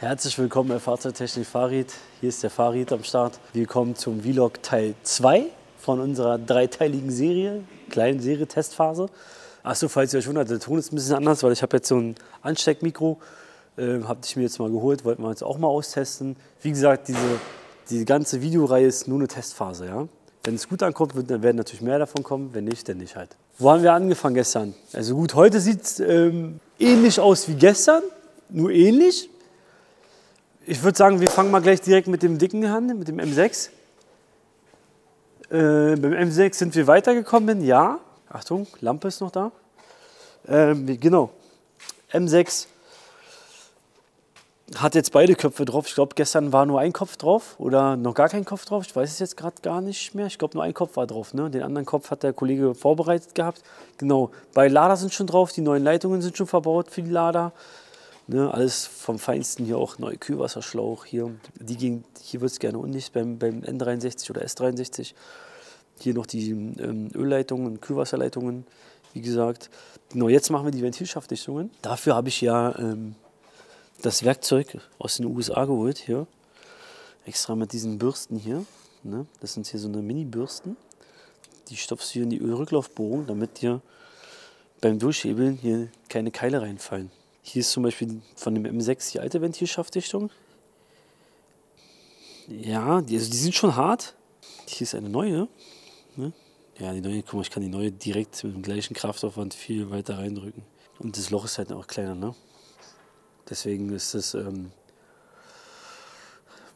Herzlich willkommen bei Fahrzeugtechnik Farid. Hier ist der Farid am Start. Willkommen zum Vlog Teil 2 von unserer dreiteiligen Serie, kleinen Serie Testphase. Achso, falls ihr euch wundert, der Ton ist ein bisschen anders, weil ich habe jetzt so ein Ansteckmikro, äh, habe ich mir jetzt mal geholt, wollten wir jetzt auch mal austesten. Wie gesagt, diese, die ganze Videoreihe ist nur eine Testphase. Ja? Wenn es gut ankommt, dann werden natürlich mehr davon kommen, wenn nicht, dann nicht halt. Wo haben wir angefangen gestern? Also gut, heute sieht es ähm, ähnlich aus wie gestern, nur ähnlich. Ich würde sagen, wir fangen mal gleich direkt mit dem dicken an, mit dem M6. Äh, beim M6 sind wir weitergekommen, ja. Achtung, Lampe ist noch da. Ähm, genau, M6 hat jetzt beide Köpfe drauf. Ich glaube, gestern war nur ein Kopf drauf oder noch gar kein Kopf drauf. Ich weiß es jetzt gerade gar nicht mehr. Ich glaube, nur ein Kopf war drauf. Ne? Den anderen Kopf hat der Kollege vorbereitet gehabt. Genau, bei Lader sind schon drauf. Die neuen Leitungen sind schon verbaut für die Lader. Ne? Alles vom Feinsten hier auch neue Kühlwasserschlauch hier. Die ging, hier wird es gerne undicht beim, beim N63 oder S63. Hier noch die ähm, Ölleitungen, Kühlwasserleitungen, wie gesagt. Genau, jetzt machen wir die Ventilschaftdichtungen. Dafür habe ich ja ähm, das Werkzeug aus den USA geholt, hier. Extra mit diesen Bürsten hier. Ne? Das sind hier so eine Mini-Bürsten. Die stopfst du hier in die Ölrücklaufbohrung, damit dir beim Durchhebeln hier keine Keile reinfallen. Hier ist zum Beispiel von dem M6 die alte Ventilschaftdichtung. Ja, die, also die sind schon hart. Hier ist eine neue. Ne? Ja, die neue, guck mal, ich kann die neue direkt mit dem gleichen Kraftaufwand viel weiter reindrücken. Und das Loch ist halt auch kleiner, ne? Deswegen ist es, ähm,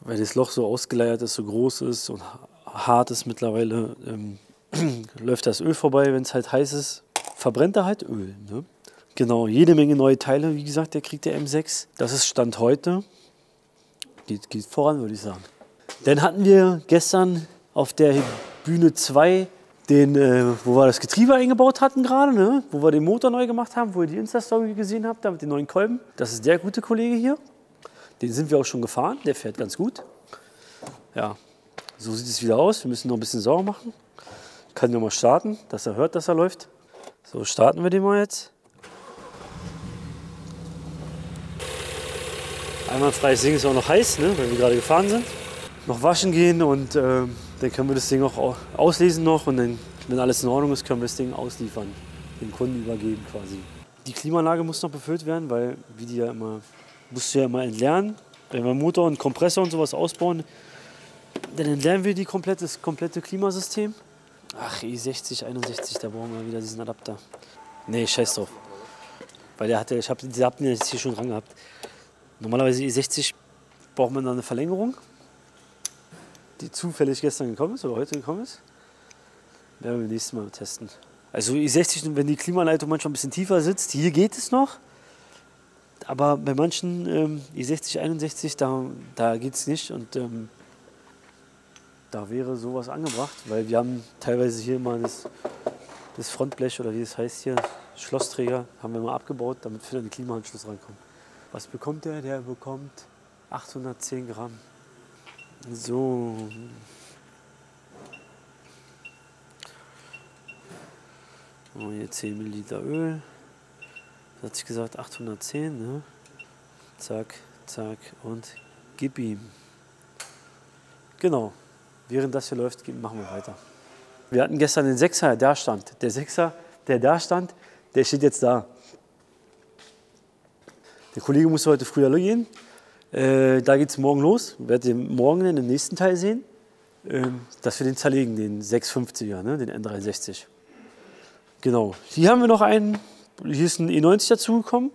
weil das Loch so ausgeleiert ist, so groß ist und hart ist mittlerweile, ähm, läuft das Öl vorbei, wenn es halt heiß ist, verbrennt er halt Öl. Ne? Genau, jede Menge neue Teile, wie gesagt, der kriegt der M6. Das ist Stand heute. Geht, geht voran, würde ich sagen. Dann hatten wir gestern auf der Bühne 2 den, äh, wo wir das Getriebe eingebaut hatten gerade, ne? wo wir den Motor neu gemacht haben, wo ihr die Insta-Story gesehen habt, da mit den neuen Kolben. Das ist der gute Kollege hier. Den sind wir auch schon gefahren, der fährt ganz gut. Ja, so sieht es wieder aus. Wir müssen noch ein bisschen sauber machen. Kann ja mal starten, dass er hört, dass er läuft. So, starten wir den mal jetzt. Einmal freies Ding ist auch noch heiß, ne, weil wir gerade gefahren sind. Noch waschen gehen und äh, dann können wir das Ding auch auslesen noch und dann, wenn alles in Ordnung ist, können wir das Ding ausliefern, den Kunden übergeben quasi. Die Klimaanlage muss noch befüllt werden, weil wie die ja immer, musst du ja immer entleeren. Wenn wir Motor und Kompressor und sowas ausbauen, dann entleeren wir die komplette, das komplette Klimasystem. Ach, E60, 61, da brauchen wir wieder diesen Adapter. Nee, scheiß drauf. Weil der hatte, ich habe die hatten jetzt hier schon dran gehabt. Normalerweise E60 braucht man dann eine Verlängerung die zufällig gestern gekommen ist oder heute gekommen ist. Werden wir nächstes Mal testen. Also i60, wenn die Klimaleitung manchmal ein bisschen tiefer sitzt, hier geht es noch. Aber bei manchen ähm, i60, 61, da, da geht es nicht. Und ähm, da wäre sowas angebracht, weil wir haben teilweise hier mal das, das Frontblech oder wie es das heißt hier, Schlossträger, haben wir mal abgebaut, damit wir dann den Klimaanschluss reinkommen. Was bekommt der? Der bekommt 810 Gramm. So. Oh, hier 10 Milliliter Öl. Das hat sich gesagt 810, ne? Zack, zack und gib ihm. Genau. Während das hier läuft, machen wir weiter. Wir hatten gestern den Sechser, der da stand. Der Sechser, der da stand, der steht jetzt da. Der Kollege musste heute früher gehen. Äh, da geht es morgen los. Werdet ihr morgen in dem nächsten Teil sehen, äh, dass wir den zerlegen, den 650er, ne, den N63. Genau. Hier haben wir noch einen, hier ist ein E90 dazugekommen.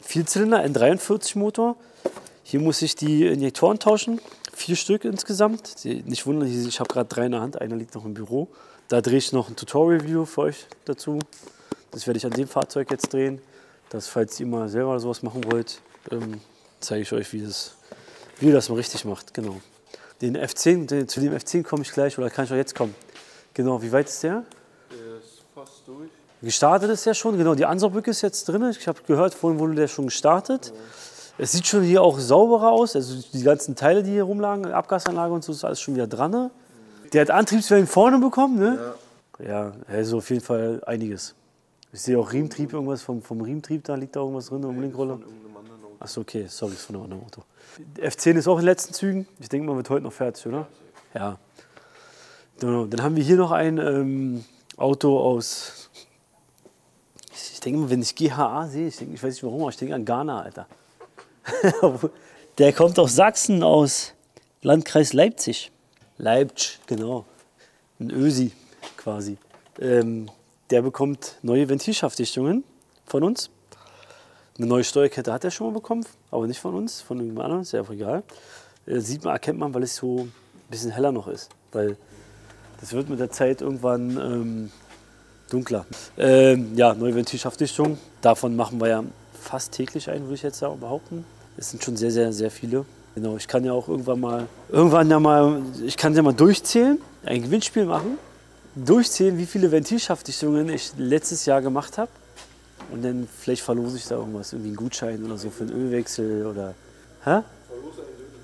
Vierzylinder, N43 Motor. Hier muss ich die Injektoren tauschen. Vier Stück insgesamt. Nicht wundern, ich habe gerade drei in der Hand, einer liegt noch im Büro. Da drehe ich noch ein Tutorial-Video für euch dazu. Das werde ich an dem Fahrzeug jetzt drehen, dass falls ihr mal selber sowas machen wollt, ähm, zeige ich euch, wie, das, wie ihr das mal richtig macht. Genau. Den F10, den, zu dem F10 komme ich gleich oder kann ich auch jetzt kommen. Genau, wie weit ist der? Der ist fast durch. Gestartet ist der schon, genau. Die Ansaugbrücke ist jetzt drin. Ich habe gehört, vorhin wurde der schon gestartet. Ja. Es sieht schon hier auch sauberer aus. Also die ganzen Teile, die hier rumlagen, Abgasanlage und so, ist alles schon wieder dran. Ne? Der hat Antriebswellen vorne bekommen, ne? Ja. Ja, also auf jeden Fall einiges. Ich sehe auch Riementrieb, irgendwas vom, vom Riementrieb, da liegt da irgendwas drin, um Linkroller. Achso, okay, sorry, ist von einem anderen Auto. F10 ist auch in den letzten Zügen. Ich denke mal, wird heute noch fertig, oder? Ja. Genau. Dann haben wir hier noch ein ähm, Auto aus. Ich denke mal, wenn ich GHA sehe, ich, denke, ich weiß nicht warum, aber ich denke an Ghana, Alter. Der kommt aus Sachsen, aus Landkreis Leipzig. Leipzig, genau. Ein Ösi quasi. Ähm, der bekommt neue Ventilschaftdichtungen von uns. Eine neue Steuerkette hat er schon mal bekommen, aber nicht von uns, von irgendjemand anderem, ist ja auch egal. Äh, sieht man, erkennt man, weil es so ein bisschen heller noch ist. Weil das wird mit der Zeit irgendwann ähm, dunkler. Ähm, ja, neue Ventilschaftdichtung. Davon machen wir ja fast täglich ein, würde ich jetzt sagen, behaupten. Es sind schon sehr, sehr, sehr viele. Genau, ich kann ja auch irgendwann mal, irgendwann ja mal, ich kann ja mal durchzählen, ein Gewinnspiel machen, durchzählen, wie viele Ventilschaftdichtungen ich letztes Jahr gemacht habe. Und dann vielleicht verlose ich da irgendwas, irgendwie einen Gutschein oder so für einen Ölwechsel oder. Hä?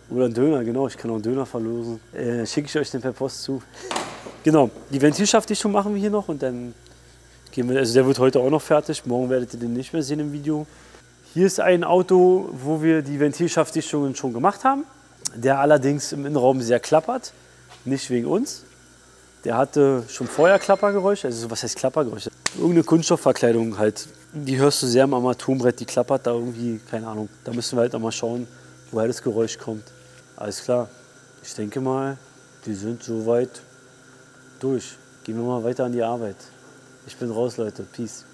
Oder einen Döner, genau, ich kann auch einen Döner verlosen. Äh, Schicke ich euch den per Post zu. Genau, die Ventilschaftdichtung machen wir hier noch und dann gehen wir, also der wird heute auch noch fertig. Morgen werdet ihr den nicht mehr sehen im Video. Hier ist ein Auto, wo wir die Ventilschaftdichtungen schon gemacht haben, der allerdings im Innenraum sehr klappert, nicht wegen uns. Der hatte schon vorher Klappergeräusche, also was heißt Klappergeräusche? Irgendeine Kunststoffverkleidung halt. Die hörst du sehr am Armaturenbrett, die klappert da irgendwie, keine Ahnung. Da müssen wir halt nochmal schauen, woher das Geräusch kommt. Alles klar. Ich denke mal, die sind soweit durch. Gehen wir mal weiter an die Arbeit. Ich bin raus, Leute. Peace.